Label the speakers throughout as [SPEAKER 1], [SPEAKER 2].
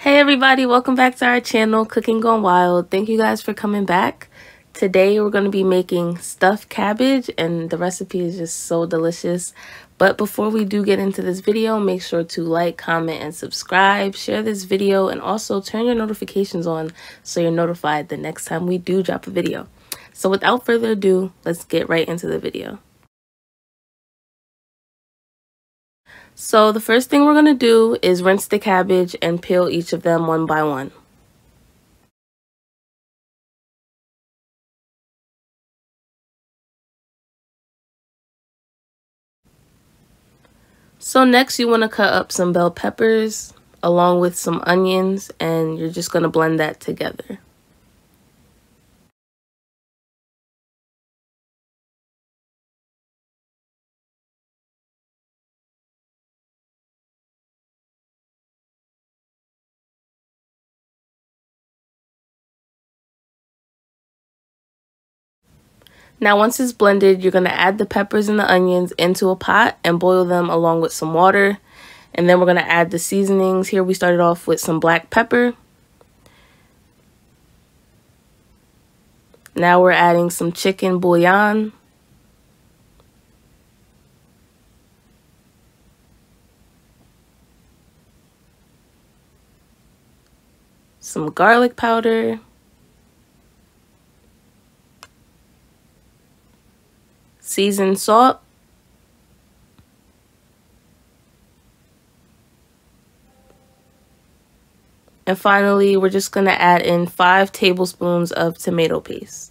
[SPEAKER 1] Hey everybody, welcome back to our channel, Cooking Gone Wild. Thank you guys for coming back. Today we're going to be making stuffed cabbage and the recipe is just so delicious. But before we do get into this video, make sure to like, comment, and subscribe, share this video, and also turn your notifications on so you're notified the next time we do drop a video. So without further ado, let's get right into the video. So the first thing we're going to do is rinse the cabbage and peel each of them one by one. So next you want to cut up some bell peppers along with some onions and you're just going to blend that together. Now once it's blended, you're going to add the peppers and the onions into a pot and boil them along with some water. And then we're going to add the seasonings. Here we started off with some black pepper. Now we're adding some chicken bouillon. Some garlic powder. Seasoned salt, and finally we're just going to add in 5 tablespoons of tomato paste.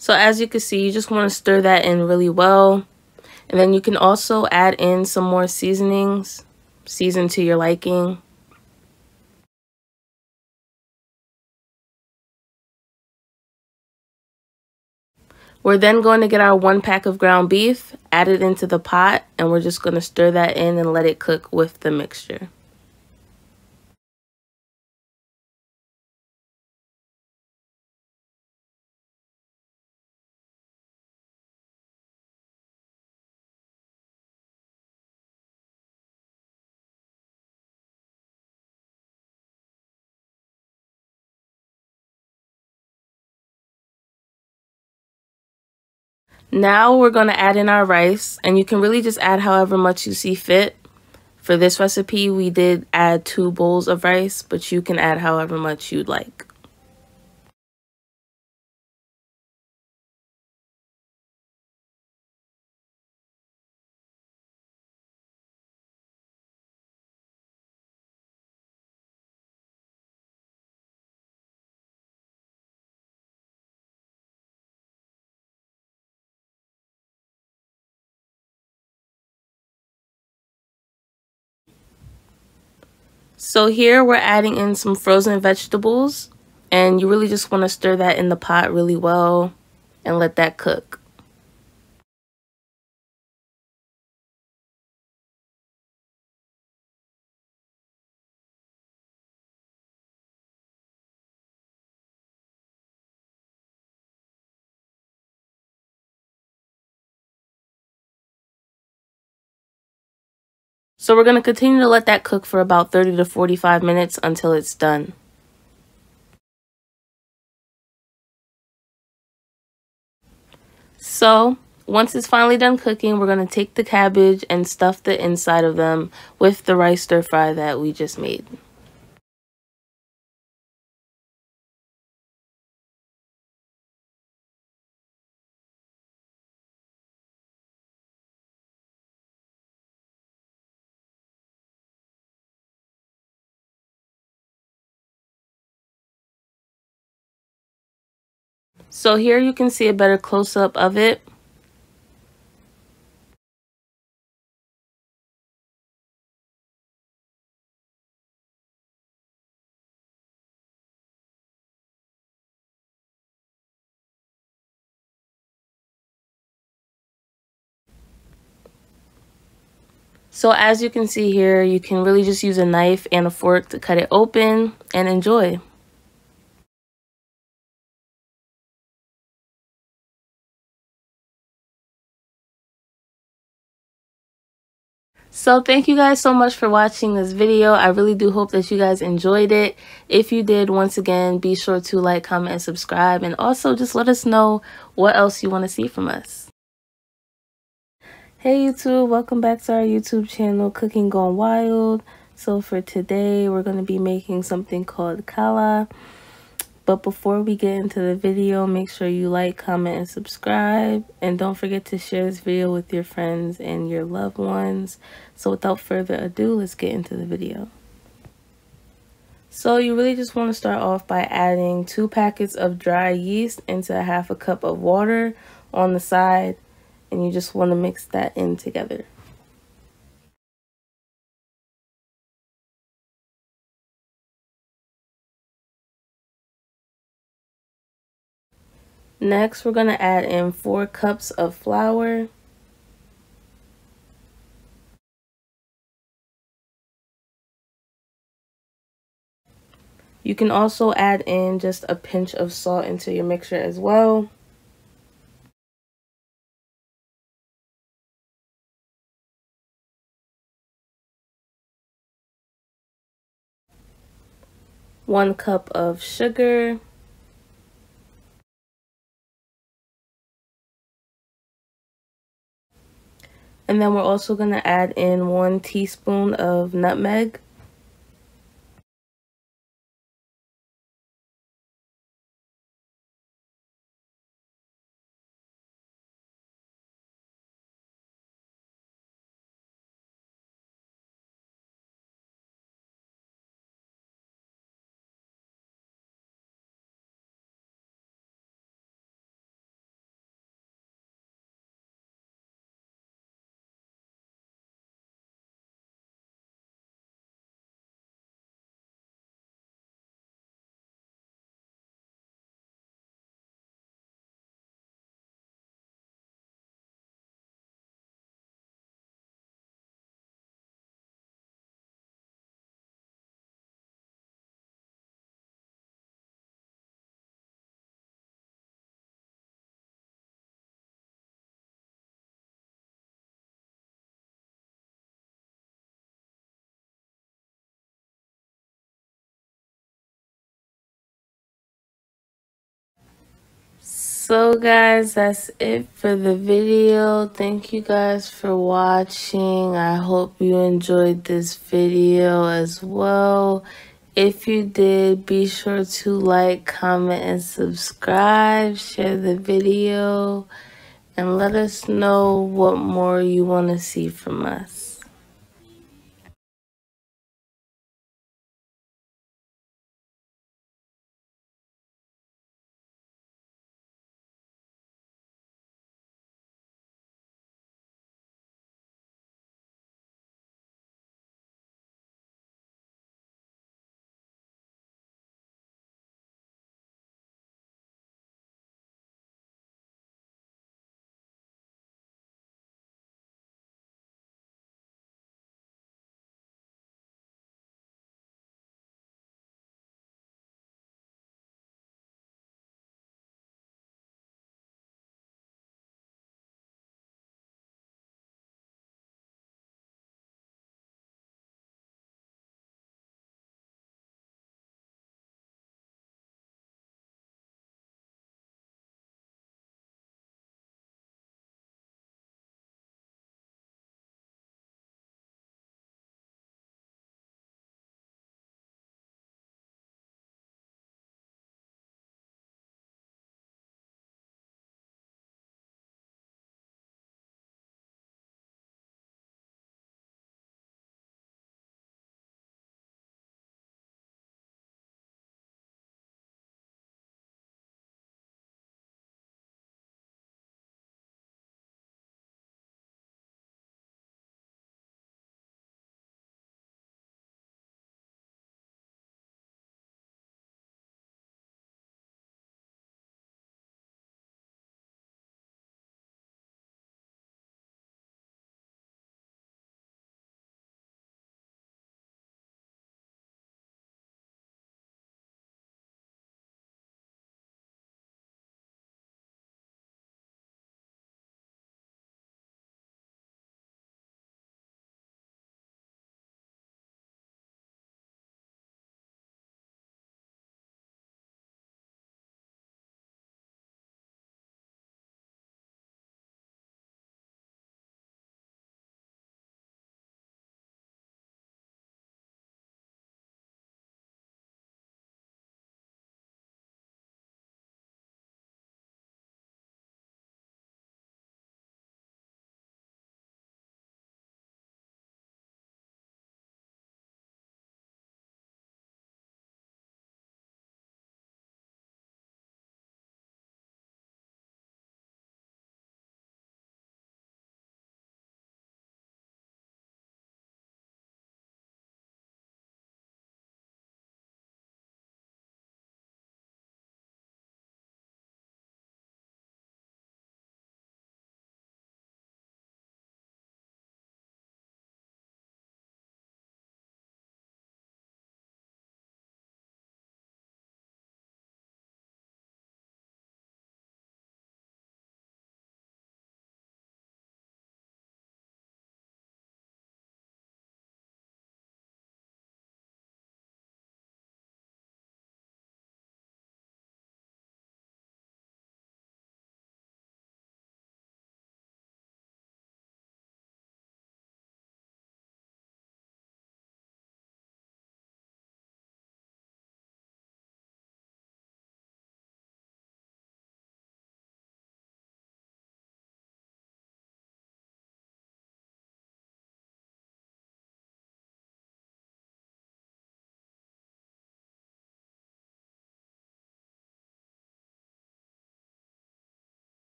[SPEAKER 1] So as you can see, you just want to stir that in really well. And then you can also add in some more seasonings, season to your liking. We're then going to get our one pack of ground beef, add it into the pot, and we're just going to stir that in and let it cook with the mixture. Now we're going to add in our rice and you can really just add however much you see fit. For this recipe, we did add two bowls of rice, but you can add however much you'd like. So here we're adding in some frozen vegetables and you really just want to stir that in the pot really well and let that cook. So we're going to continue to let that cook for about 30 to 45 minutes until it's done. So once it's finally done cooking, we're going to take the cabbage and stuff the inside of them with the rice stir fry that we just made. So here you can see a better close-up of it. So as you can see here, you can really just use a knife and a fork to cut it open and enjoy. So thank you guys so much for watching this video. I really do hope that you guys enjoyed it. If you did, once again, be sure to like, comment, and subscribe. And also just let us know what else you want to see from us. Hey YouTube, welcome back to our YouTube channel, Cooking Gone Wild. So for today, we're going to be making something called challah. But before we get into the video, make sure you like, comment, and subscribe. And don't forget to share this video with your friends and your loved ones. So without further ado, let's get into the video. So you really just want to start off by adding two packets of dry yeast into a half a cup of water on the side and you just want to mix that in together. Next, we're going to add in 4 cups of flour. You can also add in just a pinch of salt into your mixture as well. one cup of sugar, and then we're also going to add in one teaspoon of nutmeg. So guys that's it for the video. Thank you guys for watching. I hope you enjoyed this video as well. If you did be sure to like comment and subscribe. Share the video. And let us know what more you want to see from us